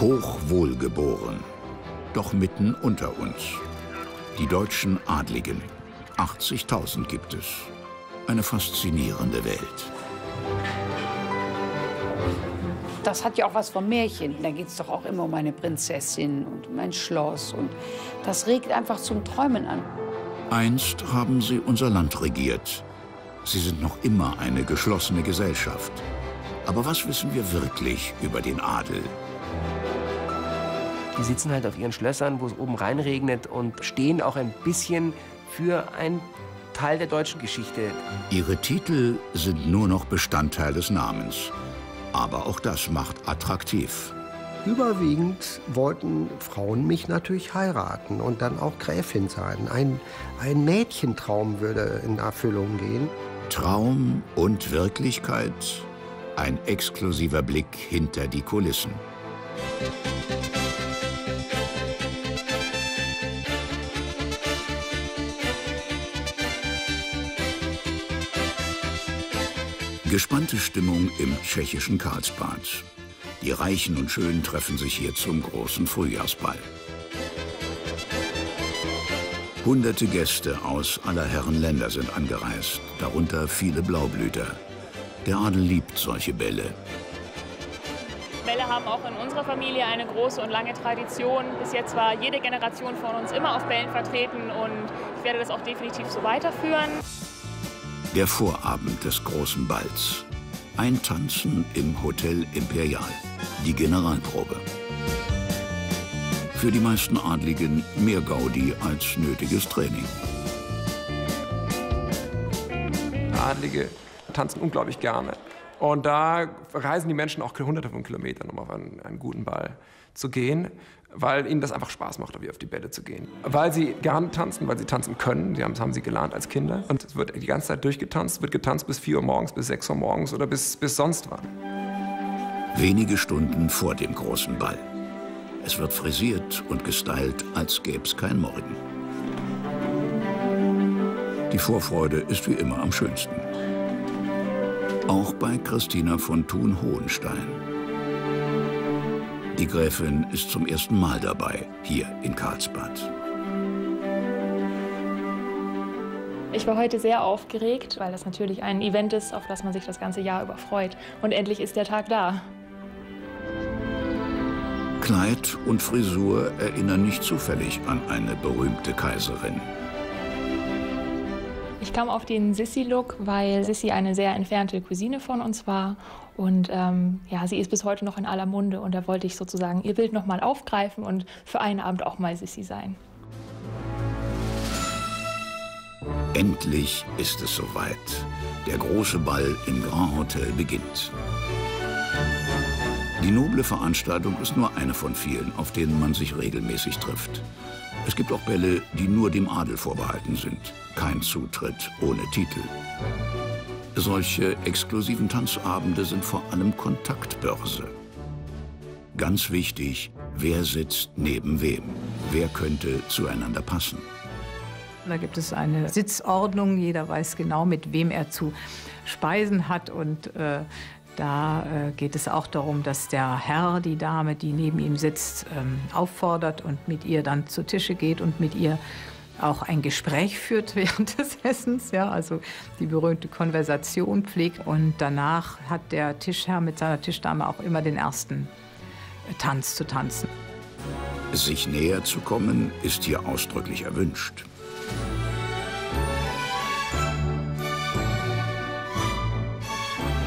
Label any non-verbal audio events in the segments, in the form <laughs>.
Hochwohlgeboren, doch mitten unter uns. Die deutschen Adligen. 80.000 gibt es. Eine faszinierende Welt. Das hat ja auch was vom Märchen. Da geht es doch auch immer um eine Prinzessin und um ein Schloss. Und das regt einfach zum Träumen an. Einst haben sie unser Land regiert. Sie sind noch immer eine geschlossene Gesellschaft. Aber was wissen wir wirklich über den Adel? Die sitzen halt auf ihren Schlössern, wo es oben reinregnet und stehen auch ein bisschen für ein Teil der deutschen Geschichte. Ihre Titel sind nur noch Bestandteil des Namens. Aber auch das macht attraktiv. Überwiegend wollten Frauen mich natürlich heiraten und dann auch Gräfin sein. Ein, ein Mädchentraum würde in Erfüllung gehen. Traum und Wirklichkeit, ein exklusiver Blick hinter die Kulissen. Gespannte Stimmung im tschechischen Karlsbad. Die Reichen und Schönen treffen sich hier zum großen Frühjahrsball. Hunderte Gäste aus aller Herren Länder sind angereist, darunter viele Blaublüter. Der Adel liebt solche Bälle. Bälle haben auch in unserer Familie eine große und lange Tradition. Bis jetzt war jede Generation von uns immer auf Bällen vertreten und ich werde das auch definitiv so weiterführen. Der Vorabend des großen Balls. Ein Tanzen im Hotel Imperial. Die Generalprobe. Für die meisten Adligen mehr Gaudi als nötiges Training. Adlige tanzen unglaublich gerne. Und da reisen die Menschen auch hunderte von Kilometern, um auf einen, einen guten Ball zu gehen weil ihnen das einfach Spaß macht, auf die Bälle zu gehen. Weil sie gerne tanzen, weil sie tanzen können. Die haben, das haben sie gelernt als Kinder. Und es wird die ganze Zeit durchgetanzt, wird getanzt bis 4 Uhr morgens, bis 6 Uhr morgens oder bis, bis sonst wann. Wenige Stunden vor dem großen Ball. Es wird frisiert und gestylt, als gäbe es kein Morgen. Die Vorfreude ist wie immer am schönsten. Auch bei Christina von Thun-Hohenstein. Die Gräfin ist zum ersten Mal dabei, hier in Karlsbad. Ich war heute sehr aufgeregt, weil das natürlich ein Event ist, auf das man sich das ganze Jahr über freut. Und endlich ist der Tag da. Kleid und Frisur erinnern nicht zufällig an eine berühmte Kaiserin. Ich kam auf den Sissi-Look, weil Sissi eine sehr entfernte Cousine von uns war. Und ähm, ja, sie ist bis heute noch in aller Munde. Und da wollte ich sozusagen ihr Bild noch mal aufgreifen und für einen Abend auch mal Sissi sein. Endlich ist es soweit. Der große Ball im Grand Hotel beginnt. Die noble Veranstaltung ist nur eine von vielen, auf denen man sich regelmäßig trifft. Es gibt auch Bälle, die nur dem Adel vorbehalten sind. Kein Zutritt ohne Titel. Solche exklusiven Tanzabende sind vor allem Kontaktbörse. Ganz wichtig, wer sitzt neben wem? Wer könnte zueinander passen? Da gibt es eine Sitzordnung. Jeder weiß genau, mit wem er zu speisen hat. Und äh, da äh, geht es auch darum, dass der Herr die Dame, die neben ihm sitzt, ähm, auffordert und mit ihr dann zu Tische geht und mit ihr auch ein Gespräch führt <laughs> während des Essens, ja, also die berühmte Konversation pflegt. Und danach hat der Tischherr mit seiner Tischdame auch immer den ersten Tanz zu tanzen. Sich näher zu kommen, ist hier ausdrücklich erwünscht.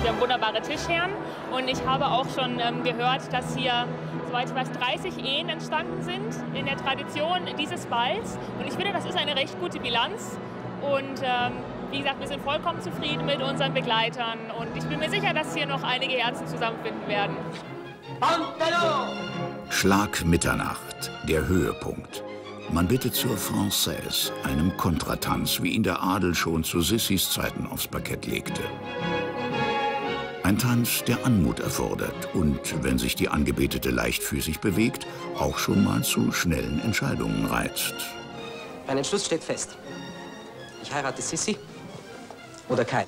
Wir haben wunderbare Tischherren und ich habe auch schon ähm, gehört, dass hier, soweit ich weiß, 30 Ehen entstanden sind in der Tradition dieses Balls. Und ich finde, das ist eine recht gute Bilanz. Und ähm, wie gesagt, wir sind vollkommen zufrieden mit unseren Begleitern und ich bin mir sicher, dass hier noch einige Herzen zusammenfinden werden. Schlag Mitternacht, der Höhepunkt. Man bittet zur Française, einem Kontratanz, wie ihn der Adel schon zu Sissys Zeiten aufs Parkett legte. Ein Tanz, der Anmut erfordert und, wenn sich die Angebetete leichtfüßig bewegt, auch schon mal zu schnellen Entscheidungen reizt. Mein Entschluss steht fest. Ich heirate Sissi oder. Ähm,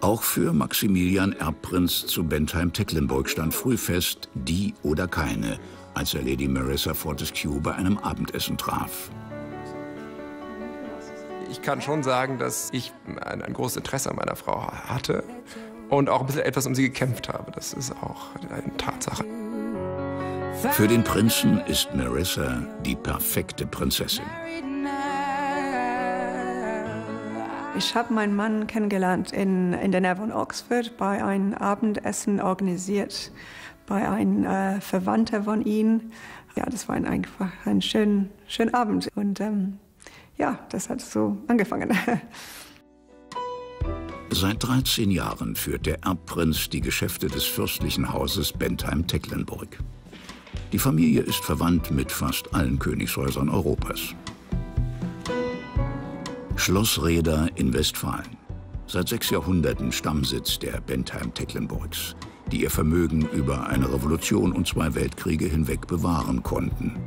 Auch für Maximilian Erbprinz zu Bentheim-Tecklenburg stand früh fest, die oder keine, als er Lady Marissa Fortescue bei einem Abendessen traf. Ich kann schon sagen, dass ich ein, ein großes Interesse an meiner Frau hatte und auch ein bisschen etwas um sie gekämpft habe. Das ist auch eine Tatsache. Für den Prinzen ist Marissa die perfekte Prinzessin. Ich habe meinen Mann kennengelernt in, in der Nähe von Oxford bei einem Abendessen organisiert bei einem äh, Verwandter von ihm. Ja, das war ein, einfach ein schöner schön Abend und ähm, ja, das hat so angefangen. <laughs> Seit 13 Jahren führt der Erbprinz die Geschäfte des fürstlichen Hauses Bentheim-Tecklenburg. Die Familie ist verwandt mit fast allen Königshäusern Europas. Schloss Reda in Westfalen. Seit sechs Jahrhunderten Stammsitz der Bentheim-Tecklenburgs, die ihr Vermögen über eine Revolution und zwei Weltkriege hinweg bewahren konnten.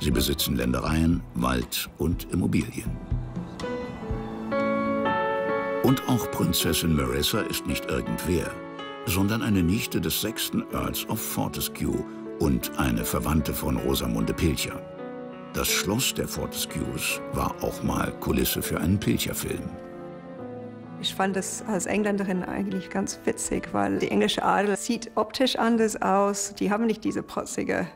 Sie besitzen Ländereien, Wald und Immobilien. Und auch Prinzessin Marissa ist nicht irgendwer, sondern eine Nichte des sechsten Earls of Fortescue und eine Verwandte von Rosamunde Pilcher. Das Schloss der Fortescues war auch mal Kulisse für einen Pilcher-Film. Ich fand das als Engländerin eigentlich ganz witzig, weil die englische Adel sieht optisch anders aus. Die haben nicht diese protzige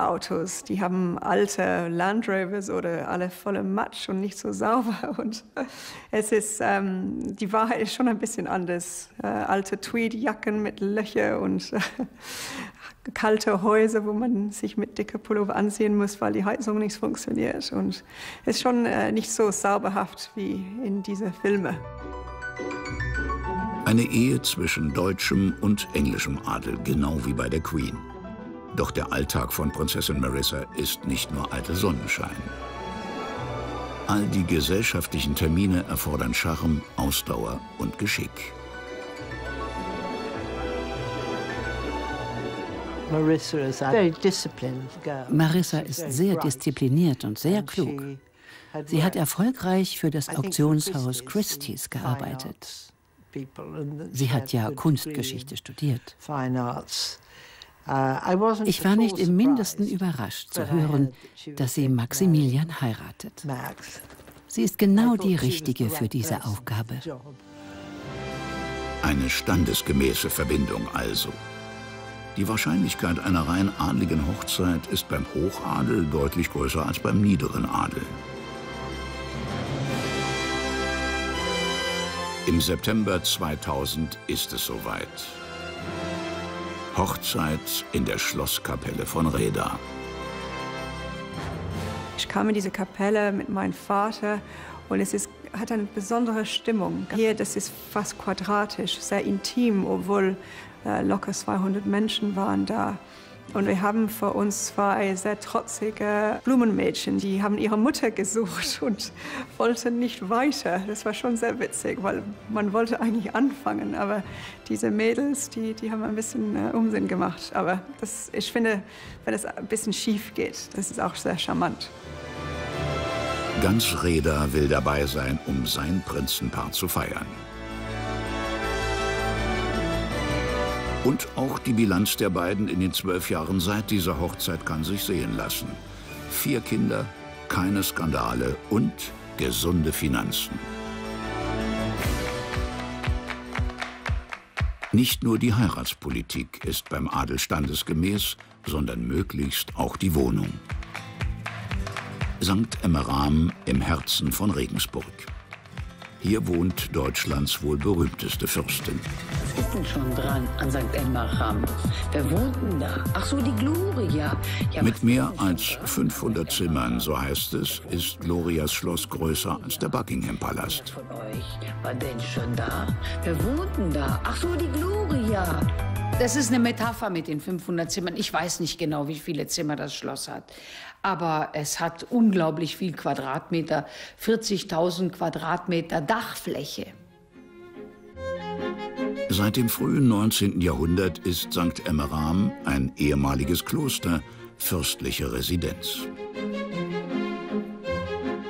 Autos. Die haben alte Land Rovers oder alle voller Matsch und nicht so sauber. <laughs> Und es ist, ähm, die Wahrheit ist schon ein bisschen anders. Äh, alte Tweedjacken mit Löcher und äh, kalte Häuser, wo man sich mit dicker Pullover ansehen muss, weil die Heizung nicht funktioniert. Und es ist schon äh, nicht so sauberhaft wie in diese Filme. Eine Ehe zwischen deutschem und englischem Adel, genau wie bei der Queen. Doch der Alltag von Prinzessin Marissa ist nicht nur alte Sonnenschein. All die gesellschaftlichen Termine erfordern Charme, Ausdauer und Geschick. Marissa ist sehr diszipliniert und sehr klug. Sie hat erfolgreich für das Auktionshaus Christie's gearbeitet. Sie hat ja Kunstgeschichte studiert. Ich war nicht im mindesten überrascht zu hören, dass sie Maximilian heiratet. Sie ist genau die Richtige für diese Aufgabe. Eine standesgemäße Verbindung also. Die Wahrscheinlichkeit einer rein adligen Hochzeit ist beim Hochadel deutlich größer als beim niederen Adel. Im September 2000 ist es soweit. Hochzeit in der Schlosskapelle von Reda. Ich kam in diese Kapelle mit meinem Vater und es ist, hat eine besondere Stimmung. Hier, das ist fast quadratisch, sehr intim, obwohl äh, locker 200 Menschen waren da. Und wir haben für uns zwei sehr trotzige Blumenmädchen, die haben ihre Mutter gesucht <laughs> und wollten nicht weiter. Das war schon sehr witzig, weil man wollte eigentlich anfangen, aber diese Mädels, die, die haben ein bisschen äh, Unsinn gemacht. Aber das, ich finde, wenn es ein bisschen schief geht, das ist auch sehr charmant. Ganz Reda will dabei sein, um sein Prinzenpaar zu feiern. Und auch die Bilanz der beiden in den zwölf Jahren seit dieser Hochzeit kann sich sehen lassen. Vier Kinder, keine Skandale und gesunde Finanzen. Nicht nur die Heiratspolitik ist beim Adel standesgemäß, sondern möglichst auch die Wohnung. St. Emmeram im Herzen von Regensburg. Hier wohnt Deutschlands wohl berühmteste Fürstin. Was ist denn schon dran an St. Elmacham? Wer wohnt denn da? Ach so, die Gloria. Ja, Mit mehr als 500 Zimmern, so heißt es, ist Glorias Schloss größer als der Buckingham-Palast. Von euch war denn schon da? Wer wohnt denn da? Ach so, die Gloria. Das ist eine Metapher mit den 500 Zimmern. Ich weiß nicht genau, wie viele Zimmer das Schloss hat aber es hat unglaublich viel Quadratmeter, 40.000 Quadratmeter Dachfläche. Seit dem frühen 19. Jahrhundert ist St. Emmeram, ein ehemaliges Kloster, fürstliche Residenz.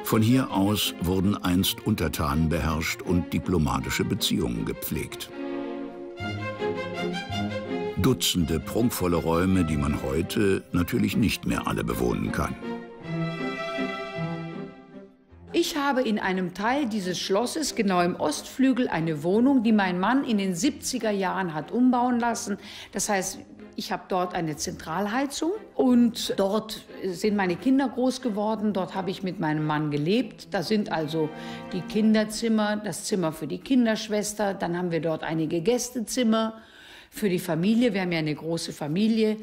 Von hier aus wurden einst Untertanen beherrscht und diplomatische Beziehungen gepflegt. Dutzende prunkvolle Räume, die man heute natürlich nicht mehr alle bewohnen kann. Ich habe in einem Teil dieses Schlosses, genau im Ostflügel, eine Wohnung, die mein Mann in den 70er Jahren hat umbauen lassen. Das heißt, ich habe dort eine Zentralheizung und dort sind meine Kinder groß geworden. Dort habe ich mit meinem Mann gelebt. Da sind also die Kinderzimmer, das Zimmer für die Kinderschwester. Dann haben wir dort einige Gästezimmer für die Familie. Wir haben ja eine große Familie.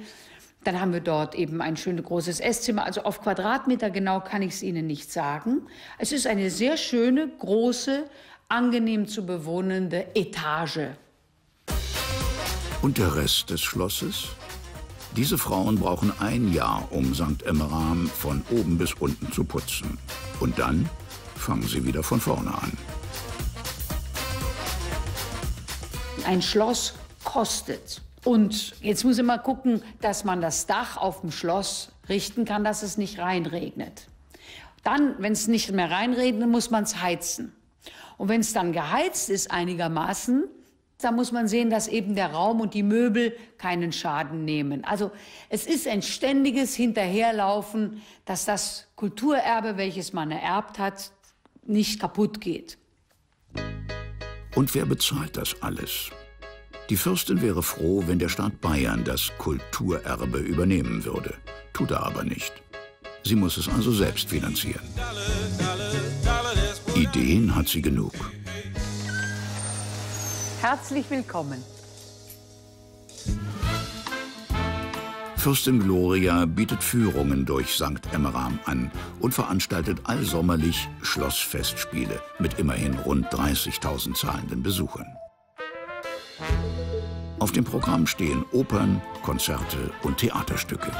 Dann haben wir dort eben ein schönes großes Esszimmer. Also auf Quadratmeter genau kann ich es Ihnen nicht sagen. Es ist eine sehr schöne, große, angenehm zu bewohnende Etage. Und der Rest des Schlosses? Diese Frauen brauchen ein Jahr, um St. Emmeram von oben bis unten zu putzen. Und dann fangen sie wieder von vorne an. Ein Schloss kostet. Und jetzt muss mal gucken, dass man das Dach auf dem Schloss richten kann, dass es nicht reinregnet. Dann, wenn es nicht mehr reinregnet, muss man es heizen. Und wenn es dann geheizt ist einigermaßen, da muss man sehen, dass eben der Raum und die Möbel keinen Schaden nehmen. Also es ist ein ständiges Hinterherlaufen, dass das Kulturerbe, welches man ererbt hat, nicht kaputt geht. Und wer bezahlt das alles? Die Fürstin wäre froh, wenn der Staat Bayern das Kulturerbe übernehmen würde. Tut er aber nicht. Sie muss es also selbst finanzieren. Ideen hat sie genug. Herzlich willkommen. Fürstin Gloria bietet Führungen durch St. Emmeram an und veranstaltet allsommerlich Schlossfestspiele mit immerhin rund 30.000 zahlenden Besuchern. Auf dem Programm stehen Opern, Konzerte und Theaterstücke.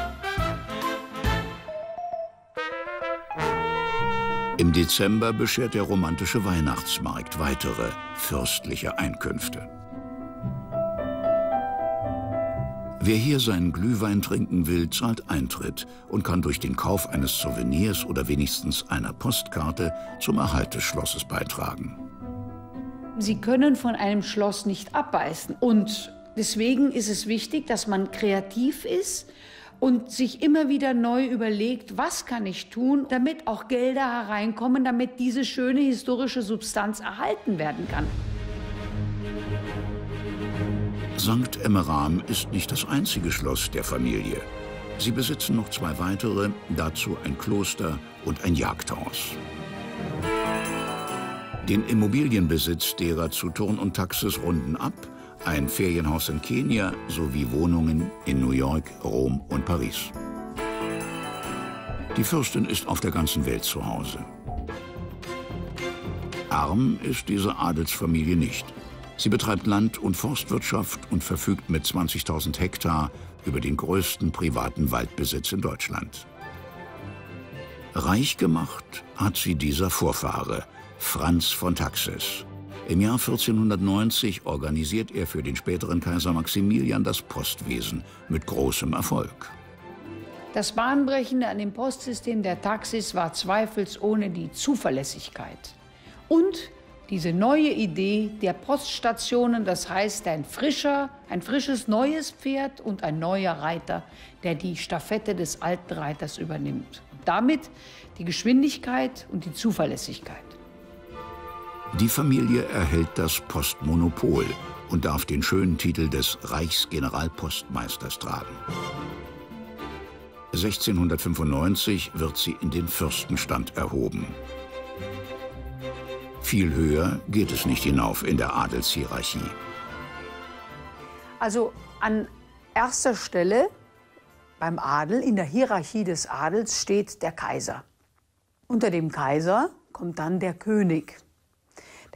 Im Dezember beschert der romantische Weihnachtsmarkt weitere fürstliche Einkünfte. Wer hier seinen Glühwein trinken will, zahlt Eintritt und kann durch den Kauf eines Souvenirs oder wenigstens einer Postkarte zum Erhalt des Schlosses beitragen. Sie können von einem Schloss nicht abbeißen. Und deswegen ist es wichtig, dass man kreativ ist und sich immer wieder neu überlegt, was kann ich tun, damit auch Gelder hereinkommen, damit diese schöne historische Substanz erhalten werden kann. St. Emmeram ist nicht das einzige Schloss der Familie. Sie besitzen noch zwei weitere, dazu ein Kloster und ein Jagdhaus. Den Immobilienbesitz derer zu Turn und Taxis runden ab ein Ferienhaus in Kenia sowie Wohnungen in New York, Rom und Paris. Die Fürstin ist auf der ganzen Welt zu Hause. Arm ist diese Adelsfamilie nicht. Sie betreibt Land- und Forstwirtschaft und verfügt mit 20.000 Hektar über den größten privaten Waldbesitz in Deutschland. Reich gemacht hat sie dieser Vorfahre, Franz von Taxis. Im Jahr 1490 organisiert er für den späteren Kaiser Maximilian das Postwesen mit großem Erfolg. Das Bahnbrechende an dem Postsystem der Taxis war zweifelsohne die Zuverlässigkeit und diese neue Idee der Poststationen, das heißt ein frischer, ein frisches neues Pferd und ein neuer Reiter, der die Stafette des alten Reiters übernimmt. Und damit die Geschwindigkeit und die Zuverlässigkeit. Die Familie erhält das Postmonopol und darf den schönen Titel des Reichsgeneralpostmeisters tragen. 1695 wird sie in den Fürstenstand erhoben. Viel höher geht es nicht hinauf in der Adelshierarchie. Also an erster Stelle beim Adel, in der Hierarchie des Adels, steht der Kaiser. Unter dem Kaiser kommt dann der König.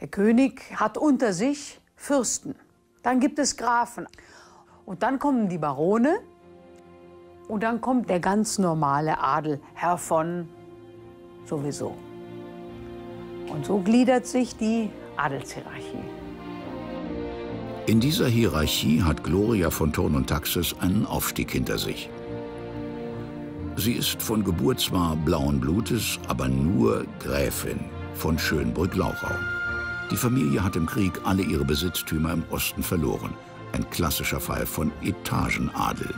Der König hat unter sich Fürsten. Dann gibt es Grafen. Und dann kommen die Barone. Und dann kommt der ganz normale Adel, Herr von sowieso. Und so gliedert sich die Adelshierarchie. In dieser Hierarchie hat Gloria von Thurn und Taxis einen Aufstieg hinter sich. Sie ist von Geburt zwar blauen Blutes, aber nur Gräfin von Schönbrück-Lauchau. Die Familie hat im Krieg alle ihre Besitztümer im Osten verloren. Ein klassischer Fall von Etagenadel.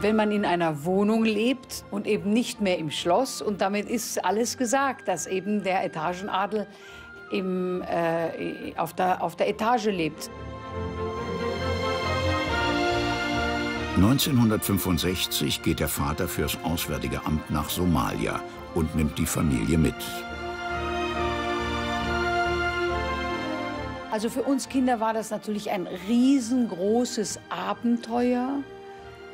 Wenn man in einer Wohnung lebt und eben nicht mehr im Schloss, und damit ist alles gesagt, dass eben der Etagenadel im, äh, auf, der, auf der Etage lebt. 1965 geht der Vater fürs Auswärtige Amt nach Somalia und nimmt die Familie mit. Also für uns Kinder war das natürlich ein riesengroßes Abenteuer.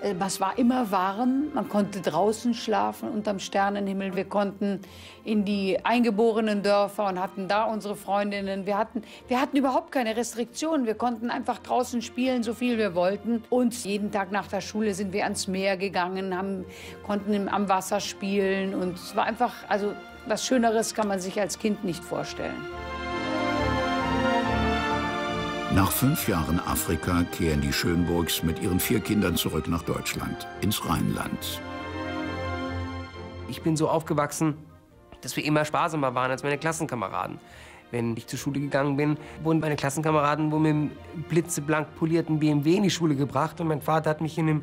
Äh, es war immer warm, man konnte draußen schlafen unterm Sternenhimmel. Wir konnten in die eingeborenen Dörfer und hatten da unsere Freundinnen. Wir hatten, wir hatten überhaupt keine Restriktionen. Wir konnten einfach draußen spielen, so viel wir wollten. Und jeden Tag nach der Schule sind wir ans Meer gegangen, haben, konnten am Wasser spielen. Und es war einfach, also was Schöneres kann man sich als Kind nicht vorstellen. Nach fünf Jahren Afrika kehren die Schönburgs mit ihren vier Kindern zurück nach Deutschland, ins Rheinland. Ich bin so aufgewachsen, dass wir immer sparsamer waren als meine Klassenkameraden. Wenn ich zur Schule gegangen bin, wurden meine Klassenkameraden wohl mit einem blitzeblank polierten BMW in die Schule gebracht und mein Vater hat mich in einem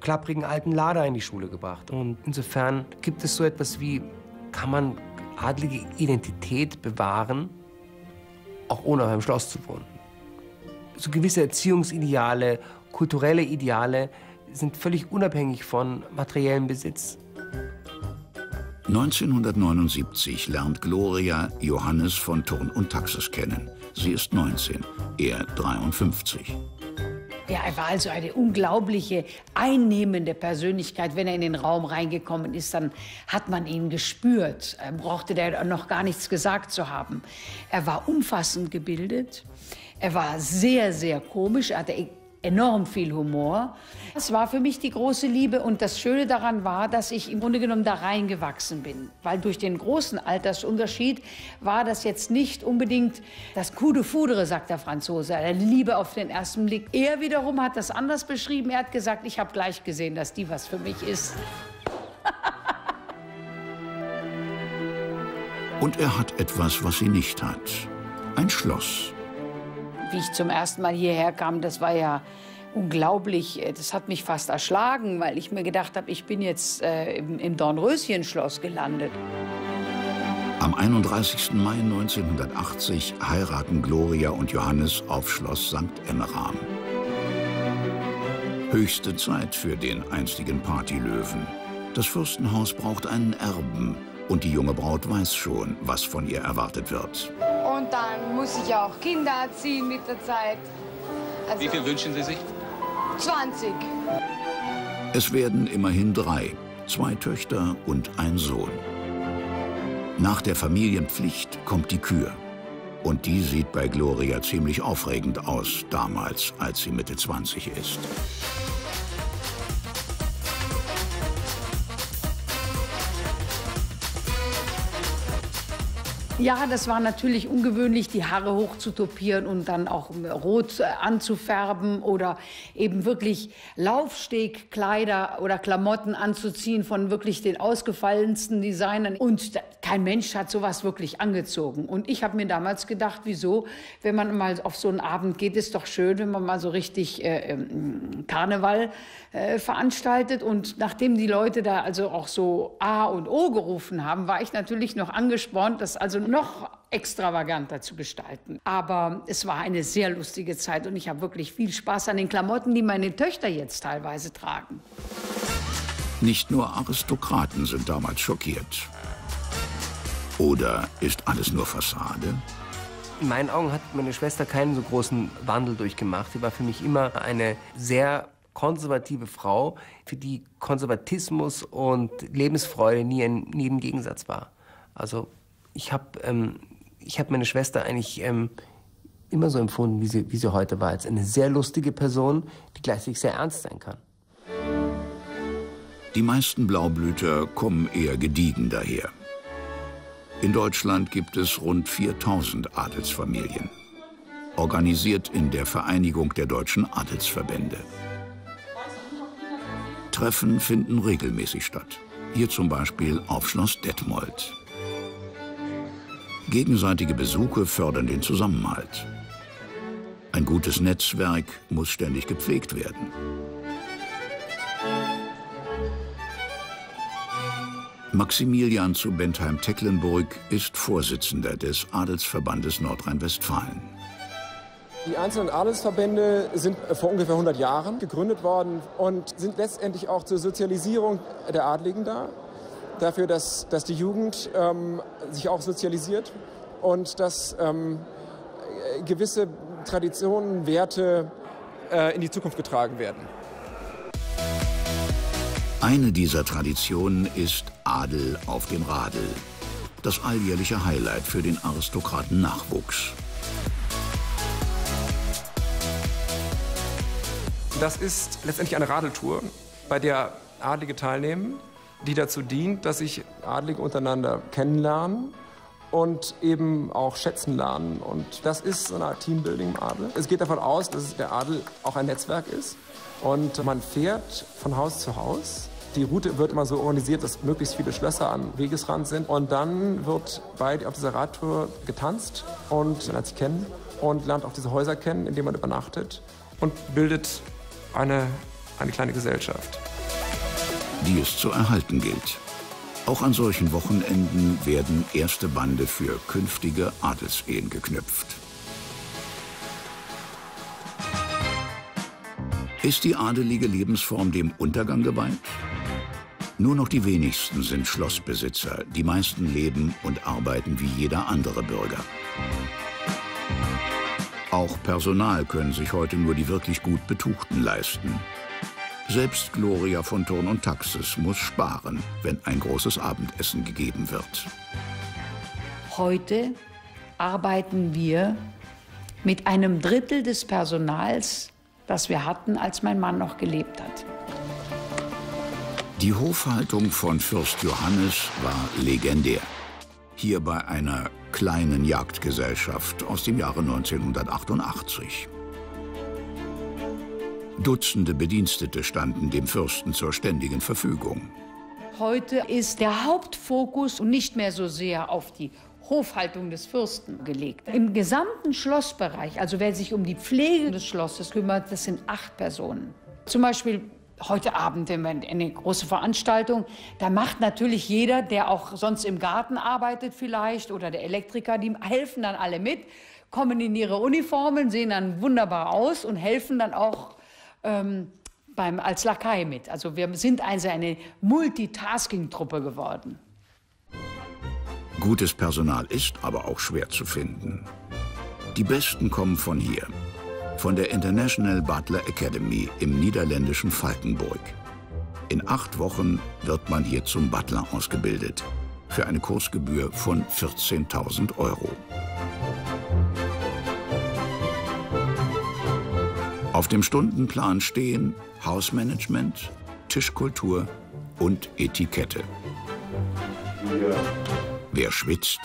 klapprigen alten Lader in die Schule gebracht. Und insofern gibt es so etwas wie, kann man adlige Identität bewahren, auch ohne auf einem Schloss zu wohnen so gewisse Erziehungsideale, kulturelle Ideale sind völlig unabhängig von materiellem Besitz. 1979 lernt Gloria Johannes von Turn und Taxis kennen. Sie ist 19, er 53. Ja, er war also eine unglaubliche, einnehmende Persönlichkeit. Wenn er in den Raum reingekommen ist, dann hat man ihn gespürt. Er brauchte der noch gar nichts gesagt zu haben. Er war umfassend gebildet. Er war sehr, sehr komisch, er hatte e- enorm viel Humor. Das war für mich die große Liebe und das Schöne daran war, dass ich im Grunde genommen da reingewachsen bin. Weil durch den großen Altersunterschied war das jetzt nicht unbedingt das Coup de Foudre, sagt der Franzose, eine Liebe auf den ersten Blick. Er wiederum hat das anders beschrieben. Er hat gesagt, ich habe gleich gesehen, dass die was für mich ist. und er hat etwas, was sie nicht hat. Ein Schloss wie ich zum ersten Mal hierher kam, das war ja unglaublich. Das hat mich fast erschlagen, weil ich mir gedacht habe, ich bin jetzt äh, im, im Dornröschen-Schloss gelandet. Am 31. Mai 1980 heiraten Gloria und Johannes auf Schloss St. Emmeram. Höchste Zeit für den einstigen Partylöwen. Das Fürstenhaus braucht einen Erben und die junge Braut weiß schon, was von ihr erwartet wird. Und dann muss ich auch Kinder erziehen mit der Zeit. Also Wie viel wünschen Sie sich? 20. Es werden immerhin drei. Zwei Töchter und ein Sohn. Nach der Familienpflicht kommt die Kür. Und die sieht bei Gloria ziemlich aufregend aus, damals, als sie Mitte 20 ist. Ja, das war natürlich ungewöhnlich, die Haare hochzutopieren und dann auch rot äh, anzufärben oder eben wirklich Laufstegkleider oder Klamotten anzuziehen von wirklich den ausgefallensten Designern. Und kein Mensch hat sowas wirklich angezogen. Und ich habe mir damals gedacht, wieso, wenn man mal auf so einen Abend geht, ist doch schön, wenn man mal so richtig äh, ähm, Karneval äh, veranstaltet. Und nachdem die Leute da also auch so A und O gerufen haben, war ich natürlich noch angespornt, das also noch extravaganter zu gestalten. Aber es war eine sehr lustige Zeit und ich habe wirklich viel Spaß an den Klamotten, die meine Töchter jetzt teilweise tragen. Nicht nur Aristokraten sind damals schockiert. Oder ist alles nur Fassade? In meinen Augen hat meine Schwester keinen so großen Wandel durchgemacht. Sie war für mich immer eine sehr konservative Frau, für die Konservatismus und Lebensfreude nie ein Nebengegensatz war. Also ich habe ähm, hab meine Schwester eigentlich ähm, immer so empfunden, wie sie, wie sie heute war, als eine sehr lustige Person, die gleichzeitig sehr ernst sein kann. Die meisten Blaublüter kommen eher gediegen daher. In Deutschland gibt es rund 4000 Adelsfamilien, organisiert in der Vereinigung der deutschen Adelsverbände. Treffen finden regelmäßig statt. Hier zum Beispiel auf Schloss Detmold. Gegenseitige Besuche fördern den Zusammenhalt. Ein gutes Netzwerk muss ständig gepflegt werden. Maximilian zu Bentheim-Tecklenburg ist Vorsitzender des Adelsverbandes Nordrhein-Westfalen. Die einzelnen Adelsverbände sind vor ungefähr 100 Jahren gegründet worden und sind letztendlich auch zur Sozialisierung der Adligen da. Dafür, dass, dass die Jugend ähm, sich auch sozialisiert und dass ähm, gewisse Traditionen, Werte äh, in die Zukunft getragen werden. Eine dieser Traditionen ist Adel auf dem Radl. Das alljährliche Highlight für den Aristokraten Nachwuchs. Das ist letztendlich eine Radeltour, bei der Adlige teilnehmen, die dazu dient, dass sich Adlige untereinander kennenlernen und eben auch schätzen lernen. Und das ist so eine Art Teambuilding im Adel. Es geht davon aus, dass der Adel auch ein Netzwerk ist. Und man fährt von Haus zu Haus. Die Route wird immer so organisiert, dass möglichst viele Schlösser am Wegesrand sind. Und dann wird bei auf dieser Radtour getanzt und lernt sich kennen und lernt auch diese Häuser kennen, in denen man übernachtet und bildet eine, eine kleine Gesellschaft. Die es zu erhalten gilt. Auch an solchen Wochenenden werden erste Bande für künftige Adelsehen geknüpft. Ist die adelige Lebensform dem Untergang geweiht? Nur noch die wenigsten sind Schlossbesitzer, die meisten leben und arbeiten wie jeder andere Bürger. Auch Personal können sich heute nur die wirklich gut Betuchten leisten. Selbst Gloria von Turn und Taxis muss sparen, wenn ein großes Abendessen gegeben wird. Heute arbeiten wir mit einem Drittel des Personals, das wir hatten, als mein Mann noch gelebt hat. Die Hofhaltung von Fürst Johannes war legendär. Hier bei einer kleinen Jagdgesellschaft aus dem Jahre 1988. Dutzende Bedienstete standen dem Fürsten zur ständigen Verfügung. Heute ist der Hauptfokus nicht mehr so sehr auf die Hofhaltung des Fürsten gelegt. Im gesamten Schlossbereich, also wer sich um die Pflege des Schlosses kümmert, das sind acht Personen. Zum Beispiel heute Abend wenn wir eine große Veranstaltung. Da macht natürlich jeder, der auch sonst im Garten arbeitet vielleicht oder der Elektriker, die helfen dann alle mit, kommen in ihre Uniformen, sehen dann wunderbar aus und helfen dann auch ähm, beim, als Lakai mit. Also wir sind also eine Multitasking-Truppe geworden. Gutes Personal ist aber auch schwer zu finden. Die Besten kommen von hier, von der International Butler Academy im niederländischen Falkenburg. In acht Wochen wird man hier zum Butler ausgebildet, für eine Kursgebühr von 14.000 Euro. Auf dem Stundenplan stehen Hausmanagement, Tischkultur und Etikette. Wer schwitzt,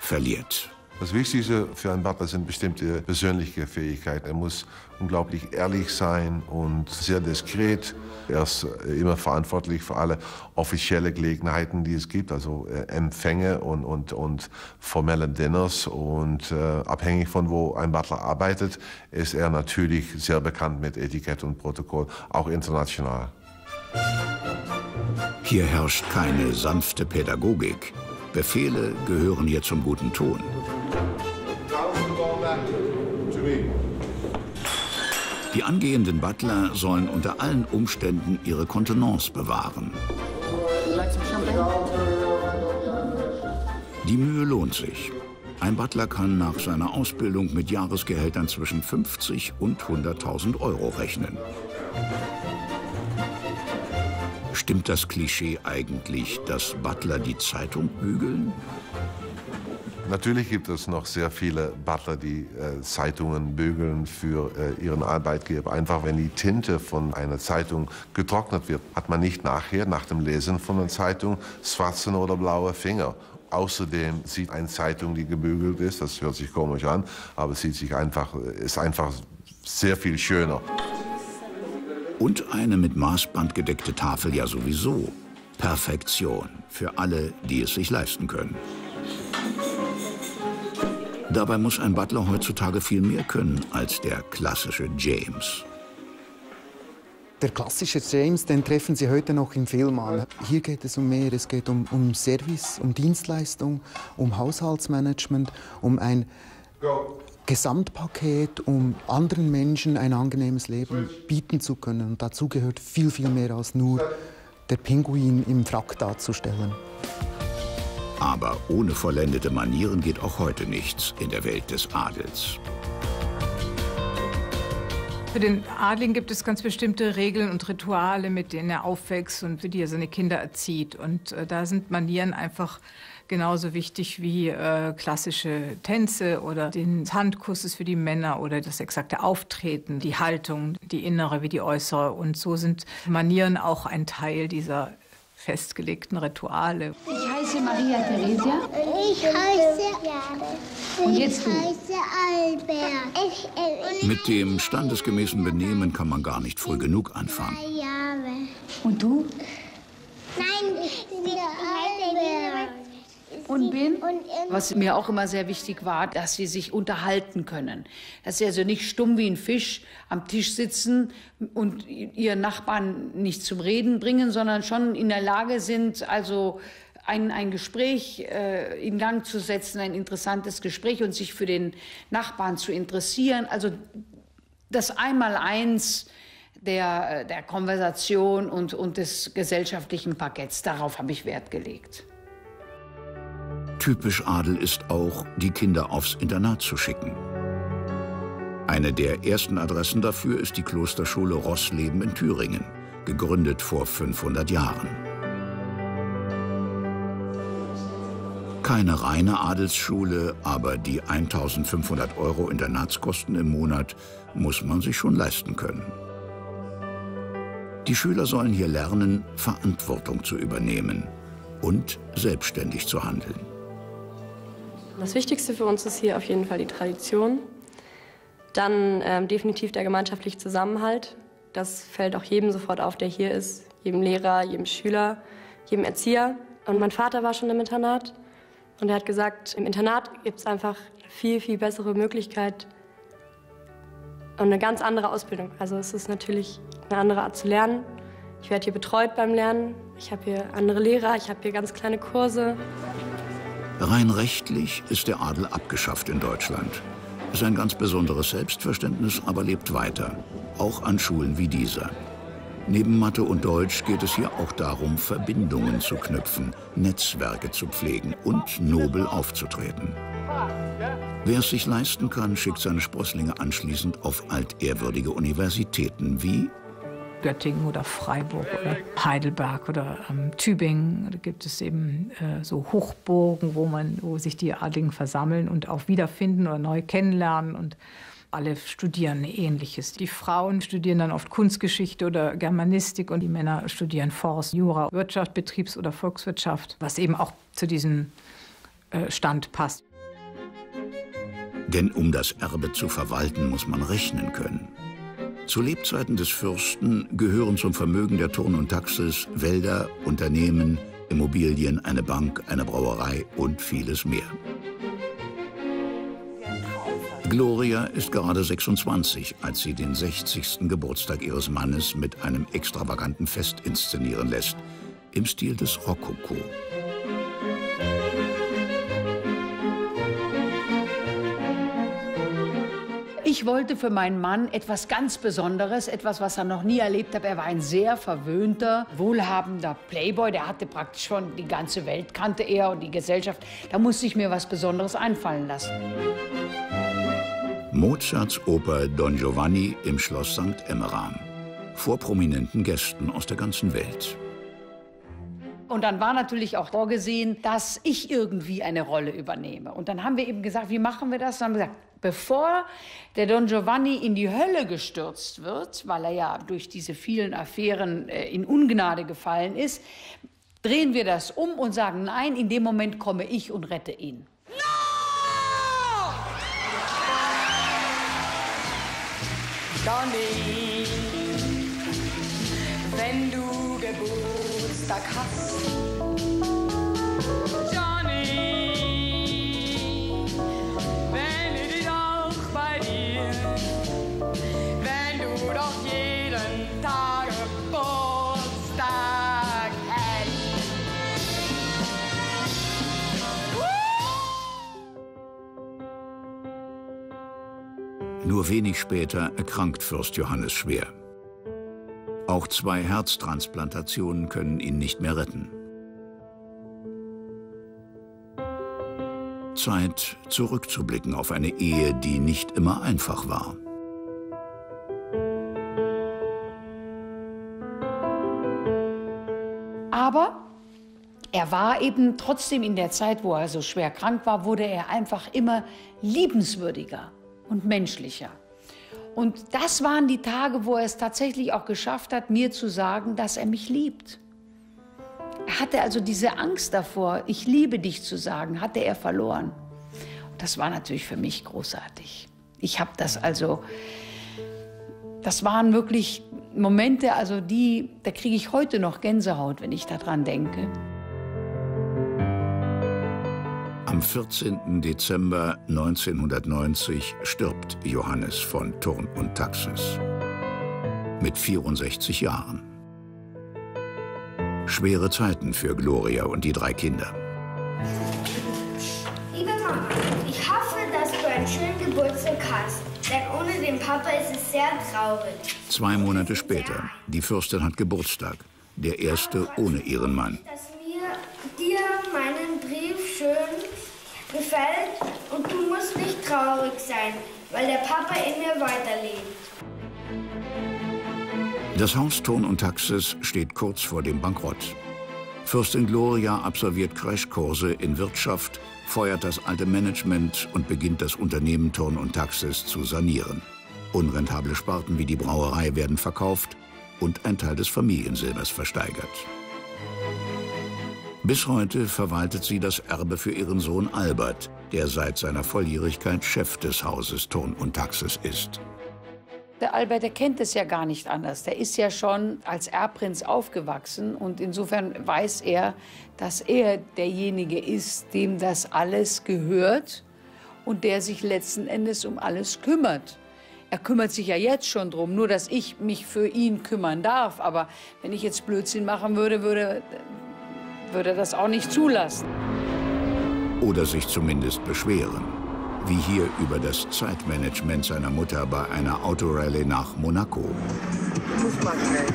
verliert. Das Wichtigste für einen Butler sind bestimmte persönliche Fähigkeiten. Er muss unglaublich ehrlich sein und sehr diskret. Er ist immer verantwortlich für alle offizielle Gelegenheiten, die es gibt, also äh, Empfänge und, und, und formelle Dinners. Und äh, abhängig von wo ein Butler arbeitet, ist er natürlich sehr bekannt mit Etikett und Protokoll, auch international. Hier herrscht keine sanfte Pädagogik. Befehle gehören hier zum guten Ton. Die angehenden Butler sollen unter allen Umständen ihre Kontenance bewahren. Die Mühe lohnt sich. Ein Butler kann nach seiner Ausbildung mit Jahresgehältern zwischen 50 und 100.000 Euro rechnen. Stimmt das Klischee eigentlich, dass Butler die Zeitung bügeln? Natürlich gibt es noch sehr viele Butler, die äh, Zeitungen bügeln für äh, ihren Arbeitgeber. Einfach wenn die Tinte von einer Zeitung getrocknet wird, hat man nicht nachher, nach dem Lesen von einer Zeitung, schwarze oder blaue Finger. Außerdem sieht eine Zeitung, die gebügelt ist, das hört sich komisch an, aber sieht sich einfach, ist einfach sehr viel schöner. Und eine mit Maßband gedeckte Tafel ja sowieso. Perfektion für alle, die es sich leisten können. Dabei muss ein Butler heutzutage viel mehr können als der klassische James. Der klassische James, den treffen Sie heute noch im Film an. Hier geht es um mehr. Es geht um, um Service, um Dienstleistung, um Haushaltsmanagement, um ein Gesamtpaket, um anderen Menschen ein angenehmes Leben bieten zu können. Und dazu gehört viel, viel mehr als nur der Pinguin im Frack darzustellen. Aber ohne vollendete Manieren geht auch heute nichts in der Welt des Adels. Für den Adligen gibt es ganz bestimmte Regeln und Rituale, mit denen er aufwächst und für die er seine Kinder erzieht. Und äh, da sind Manieren einfach genauso wichtig wie äh, klassische Tänze oder den Handkusses für die Männer oder das exakte Auftreten, die Haltung, die innere wie die äußere. Und so sind Manieren auch ein Teil dieser festgelegten Rituale. Ich heiße Maria Theresia. Ich heiße Jade. Und jetzt du. Ich heiße Albert. Äh, Mit dem standesgemäßen Benehmen kann man gar nicht früh genug anfangen. Und du? Nein, ich bin Albert. Und bin? Was mir auch immer sehr wichtig war, dass sie sich unterhalten können. Dass sie also nicht stumm wie ein Fisch am Tisch sitzen und ihren Nachbarn nicht zum Reden bringen, sondern schon in der Lage sind, also ein, ein Gespräch äh, in Gang zu setzen, ein interessantes Gespräch und sich für den Nachbarn zu interessieren. Also das Einmaleins der, der Konversation und, und des gesellschaftlichen Parketts, darauf habe ich Wert gelegt. Typisch Adel ist auch, die Kinder aufs Internat zu schicken. Eine der ersten Adressen dafür ist die Klosterschule Rossleben in Thüringen, gegründet vor 500 Jahren. Keine reine Adelsschule, aber die 1500 Euro Internatskosten im Monat muss man sich schon leisten können. Die Schüler sollen hier lernen, Verantwortung zu übernehmen und selbstständig zu handeln. Das Wichtigste für uns ist hier auf jeden Fall die Tradition. Dann ähm, definitiv der gemeinschaftliche Zusammenhalt. Das fällt auch jedem sofort auf, der hier ist. Jedem Lehrer, jedem Schüler, jedem Erzieher. Und mein Vater war schon im Internat. Und er hat gesagt, im Internat gibt es einfach viel, viel bessere Möglichkeit und eine ganz andere Ausbildung. Also es ist natürlich eine andere Art zu lernen. Ich werde hier betreut beim Lernen. Ich habe hier andere Lehrer, ich habe hier ganz kleine Kurse. Rein rechtlich ist der Adel abgeschafft in Deutschland. Ist ein ganz besonderes Selbstverständnis, aber lebt weiter. Auch an Schulen wie dieser. Neben Mathe und Deutsch geht es hier auch darum, Verbindungen zu knüpfen, Netzwerke zu pflegen und nobel aufzutreten. Wer es sich leisten kann, schickt seine Sprösslinge anschließend auf altehrwürdige Universitäten wie Göttingen oder Freiburg oder Heidelberg oder ähm, Tübingen. Da gibt es eben äh, so Hochburgen, wo, man, wo sich die Adligen versammeln und auch wiederfinden oder neu kennenlernen. Und alle studieren Ähnliches. Die Frauen studieren dann oft Kunstgeschichte oder Germanistik und die Männer studieren Forst, Jura, Wirtschaft, Betriebs- oder Volkswirtschaft, was eben auch zu diesem äh, Stand passt. Denn um das Erbe zu verwalten, muss man rechnen können. Zu Lebzeiten des Fürsten gehören zum Vermögen der Turn und Taxis Wälder, Unternehmen, Immobilien, eine Bank, eine Brauerei und vieles mehr. Gloria ist gerade 26, als sie den 60. Geburtstag ihres Mannes mit einem extravaganten Fest inszenieren lässt, im Stil des Rokoko. Ich wollte für meinen Mann etwas ganz Besonderes, etwas, was er noch nie erlebt hat. Er war ein sehr verwöhnter, wohlhabender Playboy. Der hatte praktisch schon die ganze Welt, kannte er und die Gesellschaft. Da musste ich mir was Besonderes einfallen lassen. Mozarts Oper Don Giovanni im Schloss St. Emmeram. Vor prominenten Gästen aus der ganzen Welt. Und dann war natürlich auch vorgesehen, dass ich irgendwie eine Rolle übernehme. Und dann haben wir eben gesagt, wie machen wir das? Dann haben wir gesagt, bevor der Don Giovanni in die Hölle gestürzt wird, weil er ja durch diese vielen Affären äh, in Ungnade gefallen ist, drehen wir das um und sagen, nein, in dem Moment komme ich und rette ihn. Johnny, wenn du Geburtstag hast. Wenig später erkrankt Fürst Johannes schwer. Auch zwei Herztransplantationen können ihn nicht mehr retten. Zeit, zurückzublicken auf eine Ehe, die nicht immer einfach war. Aber er war eben trotzdem in der Zeit, wo er so schwer krank war, wurde er einfach immer liebenswürdiger und menschlicher. Und das waren die Tage, wo er es tatsächlich auch geschafft hat, mir zu sagen, dass er mich liebt. Er hatte also diese Angst davor, ich liebe dich zu sagen, hatte er verloren. Und das war natürlich für mich großartig. Ich habe das also, das waren wirklich Momente, also die, da kriege ich heute noch Gänsehaut, wenn ich daran denke. Am 14. Dezember 1990 stirbt Johannes von Turn und Taxis. Mit 64 Jahren. Schwere Zeiten für Gloria und die drei Kinder. Liebe Mama, ich hoffe, dass du einen schönen Geburtstag hast. Denn ohne den Papa ist es sehr traurig. Zwei Monate später. Die Fürstin hat Geburtstag. Der erste ohne ihren Mann. Dass mir dir meinen Brief schön gefällt und du musst nicht traurig sein, weil der Papa in mir weiterlebt. Das Haus Turn und Taxis steht kurz vor dem Bankrott. Fürstin Gloria absolviert Crashkurse in Wirtschaft, feuert das alte Management und beginnt das Unternehmen Turn und Taxis zu sanieren. Unrentable Sparten wie die Brauerei werden verkauft und ein Teil des Familiensilbers versteigert. Bis heute verwaltet sie das Erbe für ihren Sohn Albert, der seit seiner Volljährigkeit Chef des Hauses Turn und Taxis ist. Der Albert, der kennt es ja gar nicht anders. Der ist ja schon als Erbprinz aufgewachsen und insofern weiß er, dass er derjenige ist, dem das alles gehört und der sich letzten Endes um alles kümmert. Er kümmert sich ja jetzt schon drum, nur dass ich mich für ihn kümmern darf. Aber wenn ich jetzt Blödsinn machen würde, würde, würde das auch nicht zulassen. Oder sich zumindest beschweren. Wie hier über das Zeitmanagement seiner Mutter bei einer Autorallye nach Monaco. Mal schnell.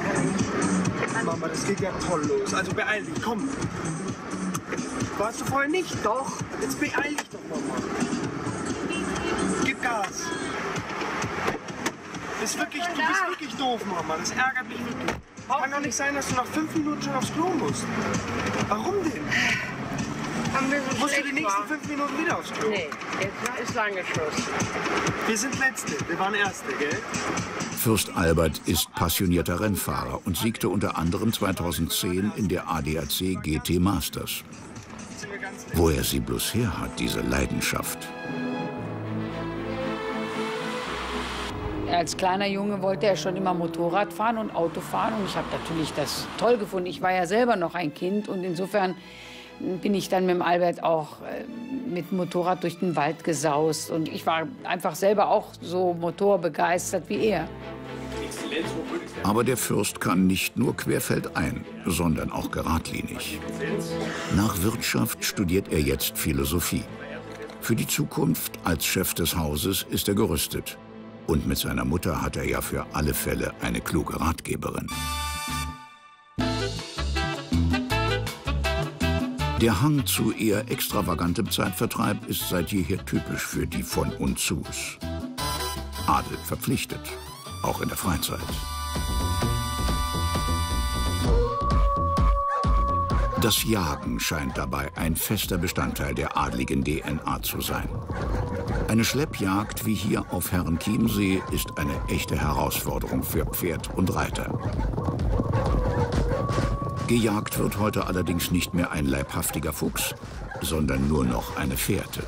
Mama, das geht ja toll los. Also beeil dich, komm. Warst du vorher nicht? Doch. Jetzt beeil dich doch, Mama. Gib Gas. Das ist wirklich, du bist wirklich doof, Mama. Das ärgert mich wirklich. Kann doch nicht sein, dass du nach fünf Minuten schon aufs Klo musst. Warum denn? Musst du die nächsten fünf Minuten wieder aufs Klo? Nee, jetzt ist lange Schluss. Wir sind Letzte, wir waren Erste, gell? Fürst Albert ist passionierter Rennfahrer und siegte unter anderem 2010 in der ADAC GT Masters. Wo er sie bloß her hat, diese Leidenschaft. Als kleiner Junge wollte er schon immer Motorrad fahren und Auto fahren. Und ich habe natürlich das toll gefunden. Ich war ja selber noch ein Kind und insofern bin ich dann mit dem Albert auch äh, mit Motorrad durch den Wald gesaust. Und ich war einfach selber auch so motorbegeistert wie er. Aber der Fürst kann nicht nur querfeldein, sondern auch geradlinig. Nach Wirtschaft studiert er jetzt Philosophie. Für die Zukunft als Chef des Hauses ist er gerüstet. Und mit seiner Mutter hat er ja für alle Fälle eine kluge Ratgeberin. Der Hang zu eher extravagantem Zeitvertreib ist seit jeher typisch für die von und zus. Adel verpflichtet, auch in der Freizeit. Das Jagen scheint dabei ein fester Bestandteil der adligen DNA zu sein. Eine Schleppjagd wie hier auf Herrenchiemsee ist eine echte Herausforderung für Pferd und Reiter. Gejagt wird heute allerdings nicht mehr ein leibhaftiger Fuchs, sondern nur noch eine Fährte.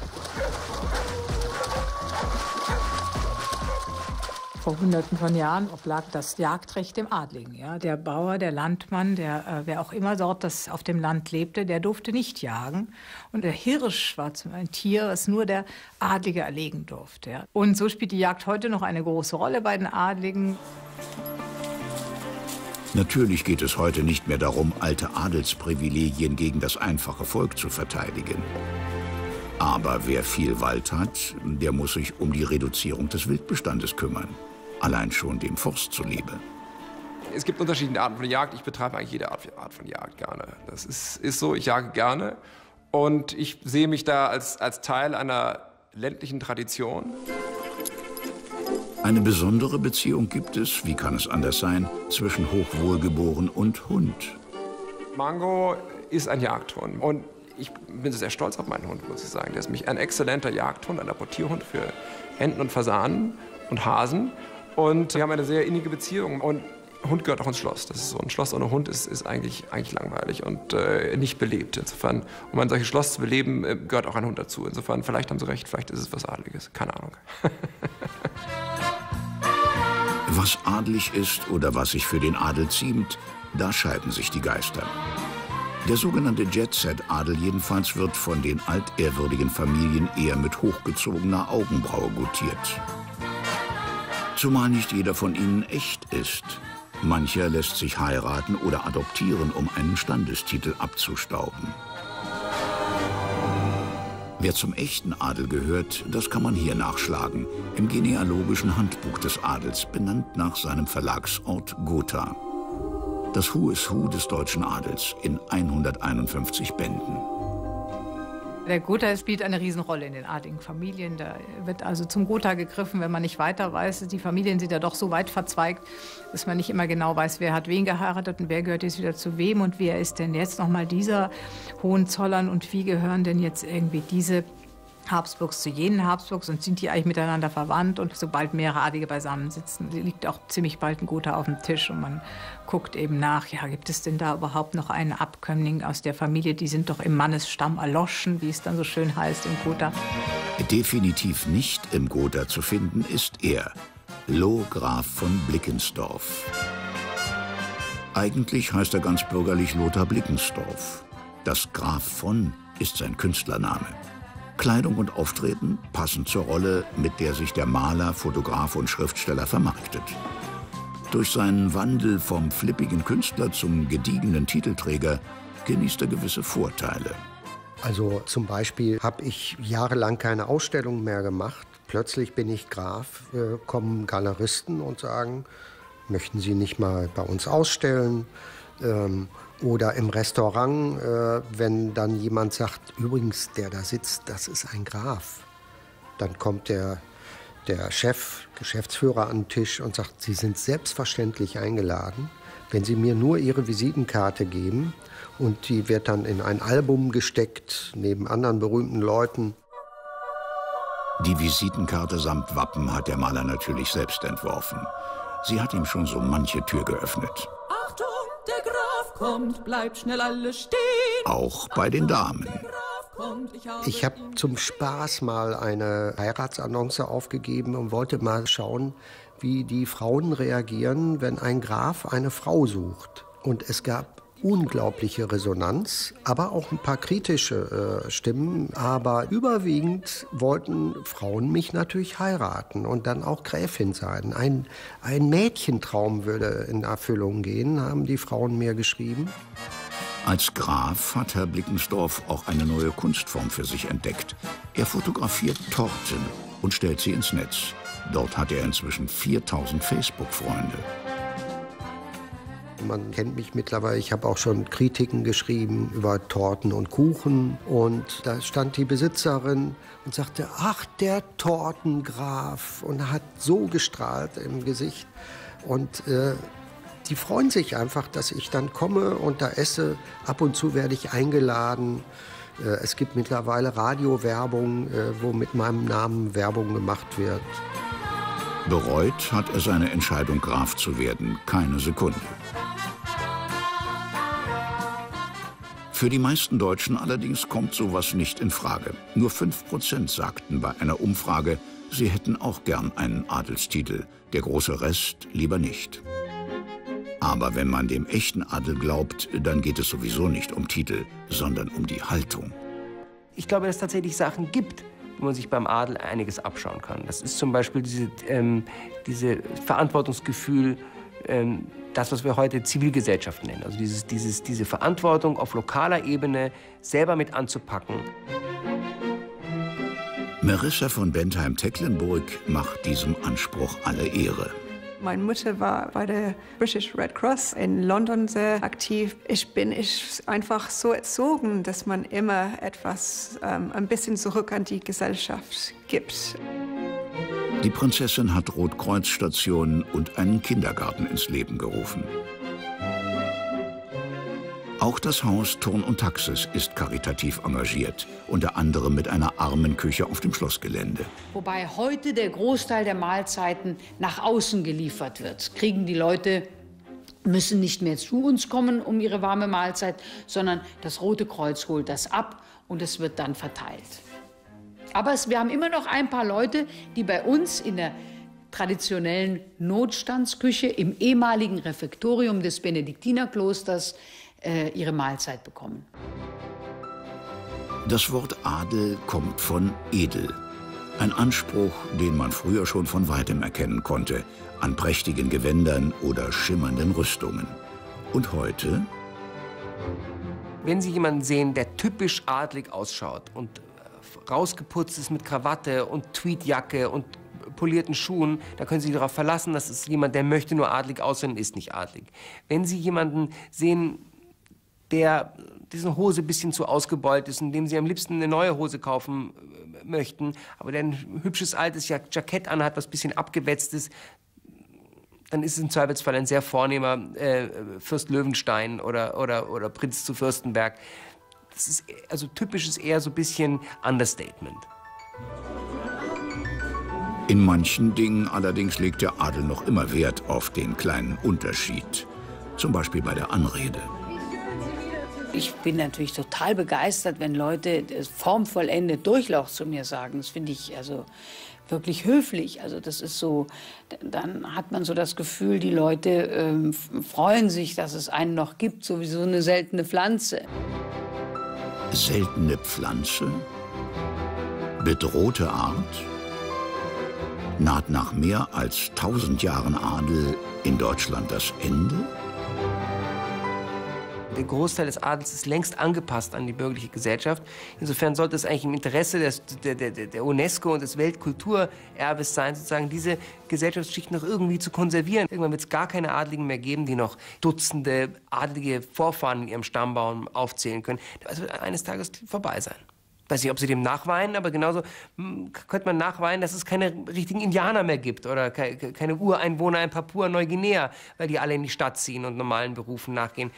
Vor Hunderten von Jahren oblag das Jagdrecht dem Adligen. Ja? Der Bauer, der Landmann, der, äh, wer auch immer dort das auf dem Land lebte, der durfte nicht jagen. Und der Hirsch war ein Tier, das nur der Adlige erlegen durfte. Ja? Und so spielt die Jagd heute noch eine große Rolle bei den Adligen. Natürlich geht es heute nicht mehr darum, alte Adelsprivilegien gegen das einfache Volk zu verteidigen. Aber wer viel Wald hat, der muss sich um die Reduzierung des Wildbestandes kümmern. Allein schon dem Forst zuliebe. Es gibt unterschiedliche Arten von Jagd. Ich betreibe eigentlich jede Art von Jagd gerne. Das ist, ist so, ich jage gerne. Und ich sehe mich da als, als Teil einer ländlichen Tradition. Eine besondere Beziehung gibt es, wie kann es anders sein, zwischen Hochwohlgeboren und Hund. Mango ist ein Jagdhund und ich bin sehr stolz auf meinen Hund, muss ich sagen. Der ist mich ein exzellenter Jagdhund, ein Apportierhund für Enten und Fasanen und Hasen. Und wir haben eine sehr innige Beziehung. Und Hund gehört auch ins Schloss. Das ist so ein Schloss ohne Hund ist, ist eigentlich, eigentlich langweilig und äh, nicht belebt. Insofern, um ein solches Schloss zu beleben, äh, gehört auch ein Hund dazu. Insofern, vielleicht haben Sie recht, vielleicht ist es was Adliges. Keine Ahnung. <laughs> Was adlig ist oder was sich für den Adel ziemt, da scheiden sich die Geister. Der sogenannte Jet-Set-Adel jedenfalls wird von den altehrwürdigen Familien eher mit hochgezogener Augenbraue gutiert. Zumal nicht jeder von ihnen echt ist. Mancher lässt sich heiraten oder adoptieren, um einen Standestitel abzustauben. Wer zum echten Adel gehört, das kann man hier nachschlagen, im genealogischen Handbuch des Adels, benannt nach seinem Verlagsort Gotha. Das Who is Who des deutschen Adels in 151 Bänden. Der Gotha spielt eine Riesenrolle in den adligen Familien. Da wird also zum Gotha gegriffen, wenn man nicht weiter weiß. Die Familien sind ja doch so weit verzweigt, dass man nicht immer genau weiß, wer hat wen geheiratet und wer gehört jetzt wieder zu wem und wer ist denn jetzt nochmal dieser Hohenzollern und wie gehören denn jetzt irgendwie diese Habsburgs zu jenen Habsburgs und sind die eigentlich miteinander verwandt. Und sobald mehrere Adlige beisammen sitzen, liegt auch ziemlich bald ein Gotha auf dem Tisch und man guckt eben nach, ja, gibt es denn da überhaupt noch einen Abkömmling aus der Familie? Die sind doch im Mannesstamm erloschen, wie es dann so schön heißt im Gotha. Definitiv nicht im Gotha zu finden ist er, Loh Graf von Blickensdorf. Eigentlich heißt er ganz bürgerlich Lothar Blickensdorf. Das Graf von ist sein Künstlername. Kleidung und Auftreten passen zur Rolle, mit der sich der Maler, Fotograf und Schriftsteller vermarktet. Durch seinen Wandel vom flippigen Künstler zum gediegenen Titelträger genießt er gewisse Vorteile. Also zum Beispiel habe ich jahrelang keine Ausstellungen mehr gemacht. Plötzlich bin ich Graf, äh, kommen Galeristen und sagen, möchten Sie nicht mal bei uns ausstellen? Ähm, oder im Restaurant, äh, wenn dann jemand sagt, übrigens, der da sitzt, das ist ein Graf. Dann kommt der, der Chef, Geschäftsführer an den Tisch und sagt, Sie sind selbstverständlich eingeladen. Wenn Sie mir nur Ihre Visitenkarte geben und die wird dann in ein Album gesteckt, neben anderen berühmten Leuten. Die Visitenkarte samt Wappen hat der Maler natürlich selbst entworfen. Sie hat ihm schon so manche Tür geöffnet. Kommt, bleibt schnell alle stehen. Auch bei den Damen. Ich habe zum Spaß mal eine Heiratsannonce aufgegeben und wollte mal schauen, wie die Frauen reagieren, wenn ein Graf eine Frau sucht. Und es gab unglaubliche Resonanz, aber auch ein paar kritische äh, Stimmen. Aber überwiegend wollten Frauen mich natürlich heiraten und dann auch Gräfin sein. Ein, ein Mädchentraum würde in Erfüllung gehen, haben die Frauen mir geschrieben. Als Graf hat Herr Blickensdorf auch eine neue Kunstform für sich entdeckt. Er fotografiert Torten und stellt sie ins Netz. Dort hat er inzwischen 4000 Facebook-Freunde. Man kennt mich mittlerweile. Ich habe auch schon Kritiken geschrieben über Torten und Kuchen. Und da stand die Besitzerin und sagte, ach, der Tortengraf. Und hat so gestrahlt im Gesicht. Und äh, die freuen sich einfach, dass ich dann komme und da esse. Ab und zu werde ich eingeladen. Äh, es gibt mittlerweile Radiowerbung, äh, wo mit meinem Namen Werbung gemacht wird. Bereut hat er seine Entscheidung, Graf zu werden, keine Sekunde. Für die meisten Deutschen allerdings kommt sowas nicht in Frage. Nur 5% sagten bei einer Umfrage, sie hätten auch gern einen Adelstitel, der große Rest lieber nicht. Aber wenn man dem echten Adel glaubt, dann geht es sowieso nicht um Titel, sondern um die Haltung. Ich glaube, dass es tatsächlich Sachen gibt, wo man sich beim Adel einiges abschauen kann. Das ist zum Beispiel diese, ähm, diese Verantwortungsgefühl, ähm, das, was wir heute Zivilgesellschaft nennen. Also dieses, dieses, diese Verantwortung auf lokaler Ebene selber mit anzupacken. Marissa von Bentheim-Tecklenburg macht diesem Anspruch alle Ehre. Meine Mutter war bei der British Red Cross in London sehr aktiv. Ich bin ich einfach so erzogen, dass man immer etwas ähm, ein bisschen zurück an die Gesellschaft gibt. Die Prinzessin hat Rotkreuzstationen und einen Kindergarten ins Leben gerufen. Auch das Haus Turn und Taxis ist karitativ engagiert, unter anderem mit einer Armenküche auf dem Schlossgelände. Wobei heute der Großteil der Mahlzeiten nach außen geliefert wird. Kriegen die Leute müssen nicht mehr zu uns kommen um ihre warme Mahlzeit, sondern das Rote Kreuz holt das ab und es wird dann verteilt. Aber es, wir haben immer noch ein paar Leute, die bei uns in der traditionellen Notstandsküche im ehemaligen Refektorium des Benediktinerklosters äh, ihre Mahlzeit bekommen. Das Wort Adel kommt von edel. Ein Anspruch, den man früher schon von weitem erkennen konnte, an prächtigen Gewändern oder schimmernden Rüstungen. Und heute? Wenn Sie jemanden sehen, der typisch adlig ausschaut und rausgeputzt ist mit Krawatte und Tweedjacke und polierten Schuhen, da können Sie sich darauf verlassen, das ist jemand, der möchte nur adlig aussehen ist nicht adlig. Wenn Sie jemanden sehen, der diese Hose ein bisschen zu ausgebeult ist und dem Sie am liebsten eine neue Hose kaufen äh, möchten, aber der ein hübsches altes Jackett anhat, was ein bisschen abgewetzt ist, dann ist es im Zweifelsfall ein sehr vornehmer äh, Fürst Löwenstein oder, oder, oder Prinz zu Fürstenberg. Das ist also typisch ist eher so ein bisschen Understatement. In manchen Dingen allerdings legt der Adel noch immer Wert auf den kleinen Unterschied. Zum Beispiel bei der Anrede. Ich bin natürlich total begeistert, wenn Leute formvollendet Durchlauch zu mir sagen. Das finde ich also wirklich höflich. Also das ist so, dann hat man so das Gefühl, die Leute ähm, freuen sich, dass es einen noch gibt, sowieso eine seltene Pflanze. Seltene Pflanze? Bedrohte Art? Naht nach mehr als tausend Jahren Adel in Deutschland das Ende? Der Großteil des Adels ist längst angepasst an die bürgerliche Gesellschaft. Insofern sollte es eigentlich im Interesse des, der, der, der, UNESCO und des Weltkulturerbes sein, sozusagen diese Gesellschaftsschicht noch irgendwie zu konservieren. Irgendwann wird es gar keine Adligen mehr geben, die noch Dutzende adlige Vorfahren in ihrem Stammbaum aufzählen können. Das wird eines Tages vorbei sein. Ich weiß nicht, ob sie dem nachweinen, aber genauso hm, könnte man nachweinen, dass es keine richtigen Indianer mehr gibt oder keine Ureinwohner in Papua-Neuguinea, weil die alle in die Stadt ziehen und normalen Berufen nachgehen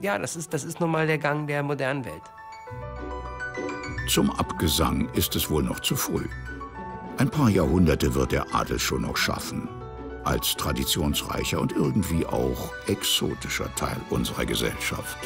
ja, das ist, das ist nun mal der Gang der modernen Welt. Zum Abgesang ist es wohl noch zu früh. Ein paar Jahrhunderte wird der Adel schon noch schaffen. Als traditionsreicher und irgendwie auch exotischer Teil unserer Gesellschaft.